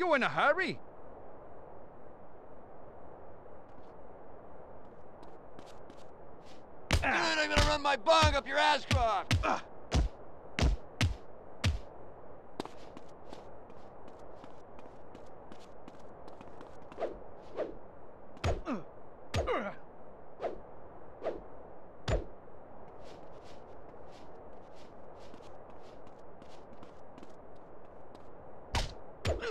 You in a hurry? Dude, I'm gonna run my bong up your ass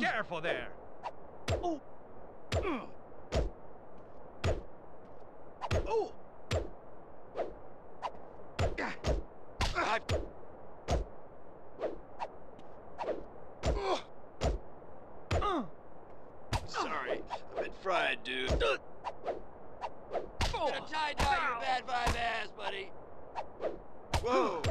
Careful there. Oh. Oh. I... Sorry, I've been fried, dude. Gonna tie down your bad vibe ass, buddy. Whoa.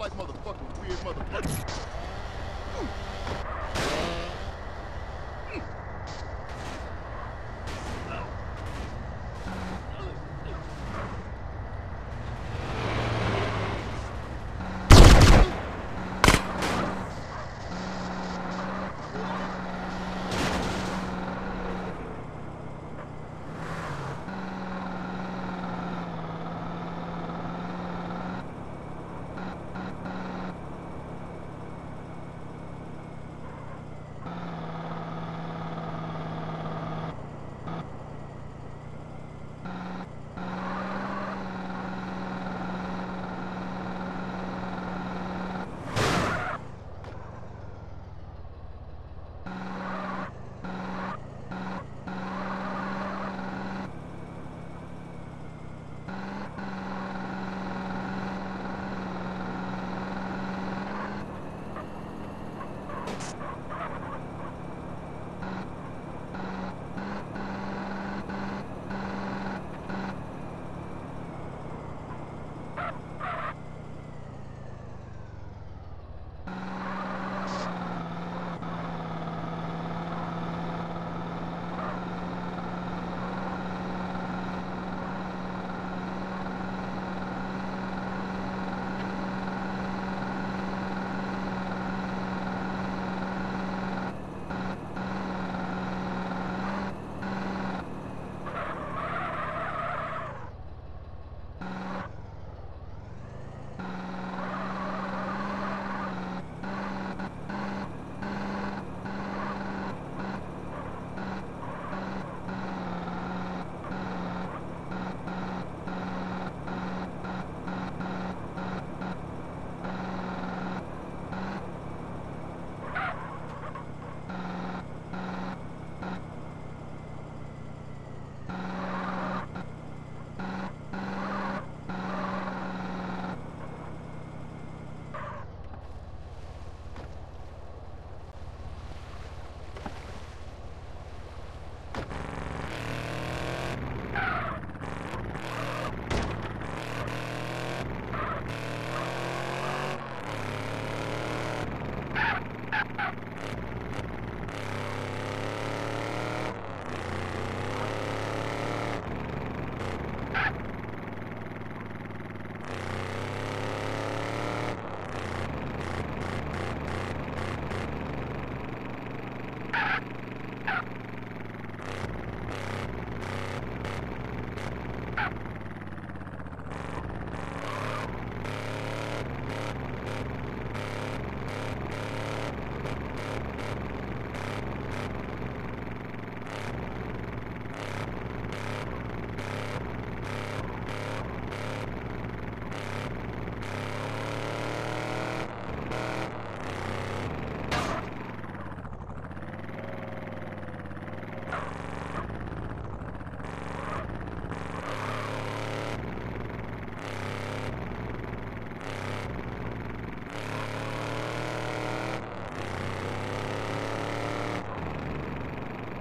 Like motherfucking weird motherfucker.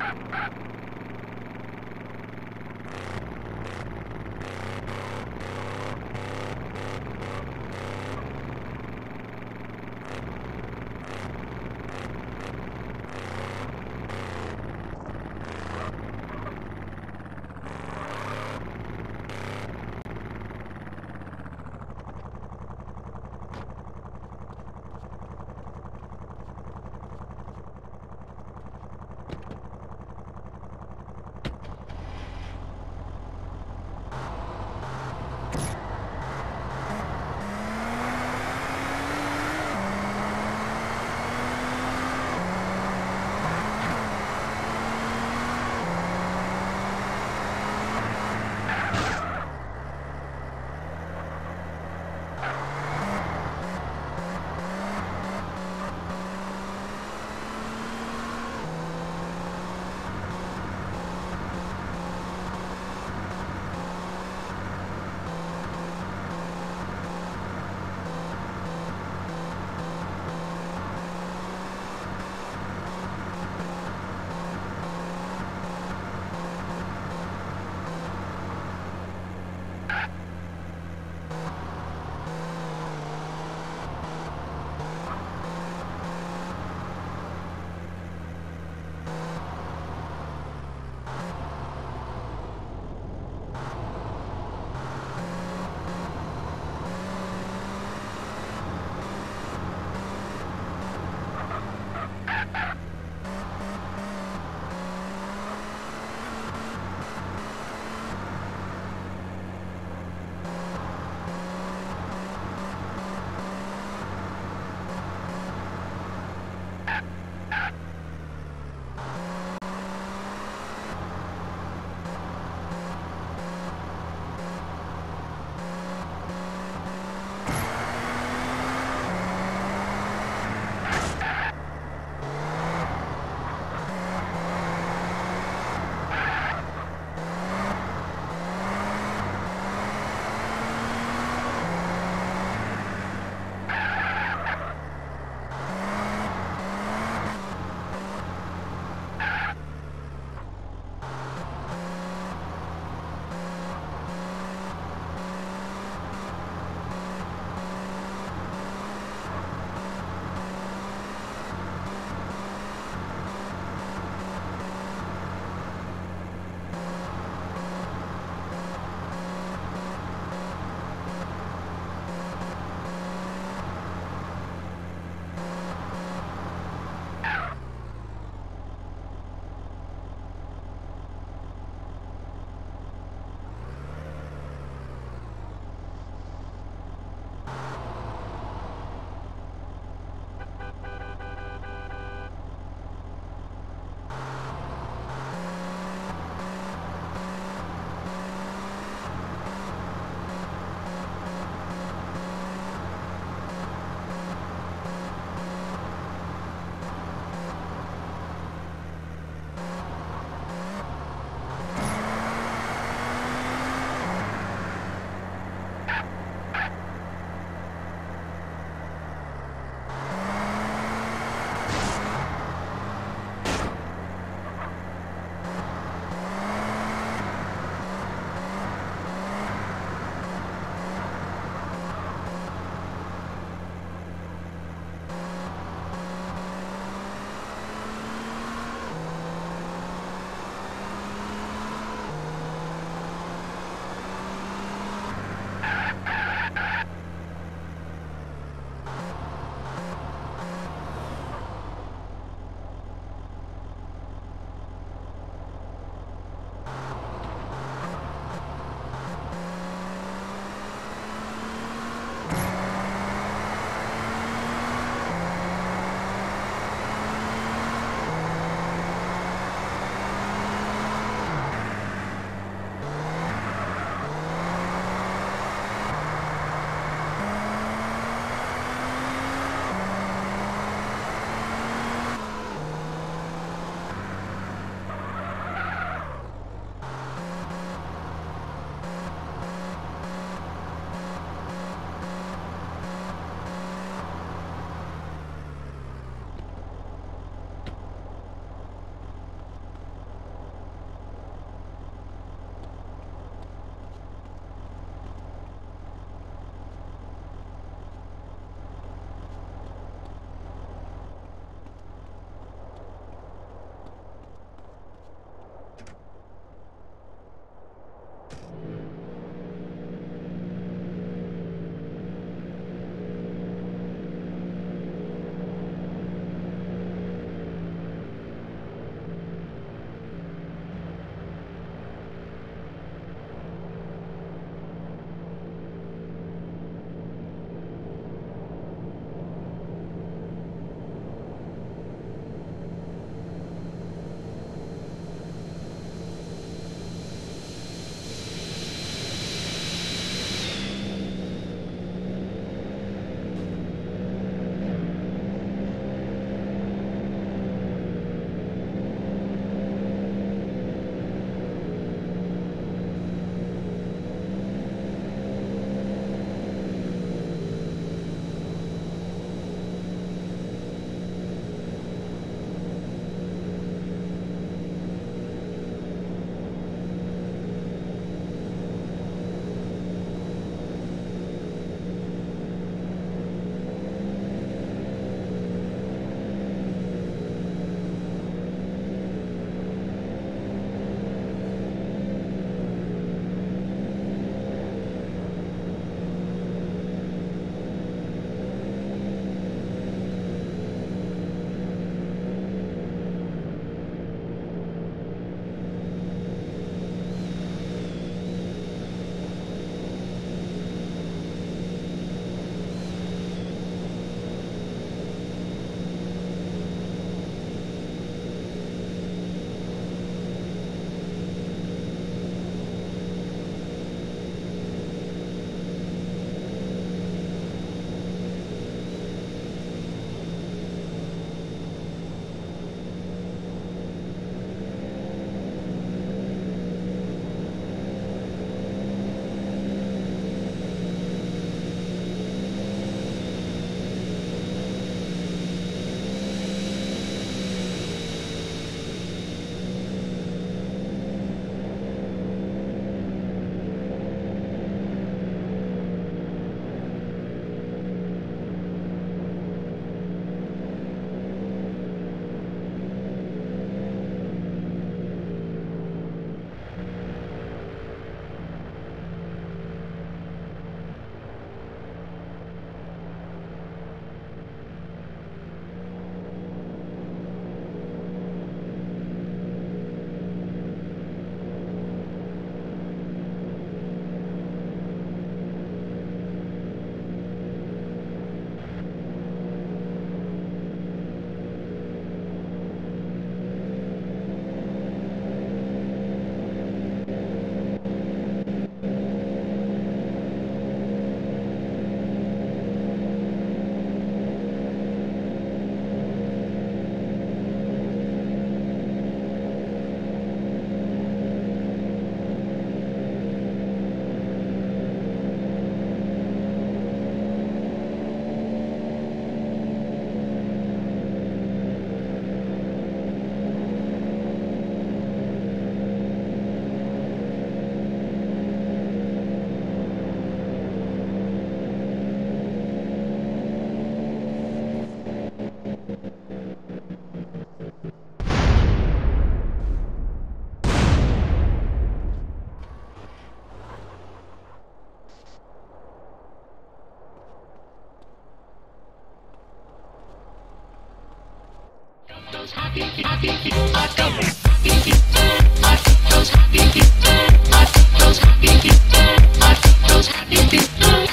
Ha ha! Thank you.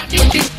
Thank you.